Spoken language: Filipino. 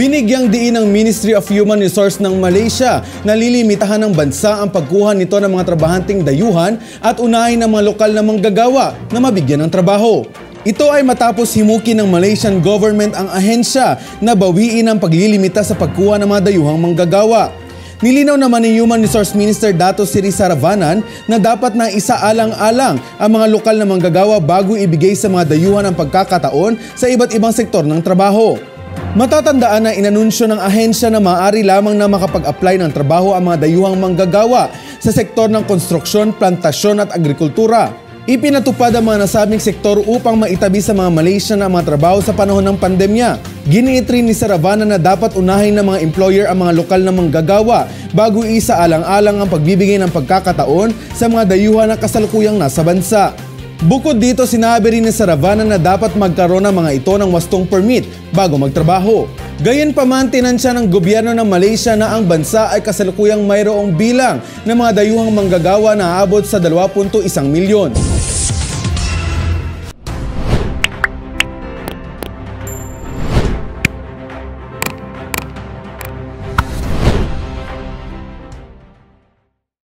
Binigyang diin ng Ministry of Human Resource ng Malaysia na lilimitahan ng bansa ang pagkuha nito ng mga trabahanting dayuhan at unahin ng mga lokal na manggagawa na mabigyan ng trabaho. Ito ay matapos himukin ng Malaysian government ang ahensya na bawiin ang paglilimita sa pagkuha ng mga dayuhang manggagawa. Nilinaw naman ni Human Resource Minister Dato Siri Saravanan na dapat na isaalang-alang ang mga lokal na manggagawa bago ibigay sa mga dayuhan ang pagkakataon sa iba't ibang sektor ng trabaho. Matatandaan na inanunsyo ng ahensya na maaari lamang na makapag-apply ng trabaho ang mga dayuhang manggagawa sa sektor ng konstruksyon, plantasyon at agrikultura. Ipinatupad ang mga nasabing sektor upang maitabi sa mga Malaysian ang mga trabaho sa panahon ng pandemya. Giniit rin ni Saravana na dapat unahin ng mga employer ang mga lokal na manggagawa bago isa alang-alang ang pagbibigay ng pagkakataon sa mga dayuhan na kasalukuyang nasa bansa. Bukod dito, sinabi rin ni Saravana na dapat magkaroon ng mga ito ng wastong permit bago magtrabaho. Gayon pa man tinansya ng gobyerno ng Malaysia na ang bansa ay kasalukuyang mayroong bilang ng mga dayuhang manggagawa na aabot sa 2.1 milyon.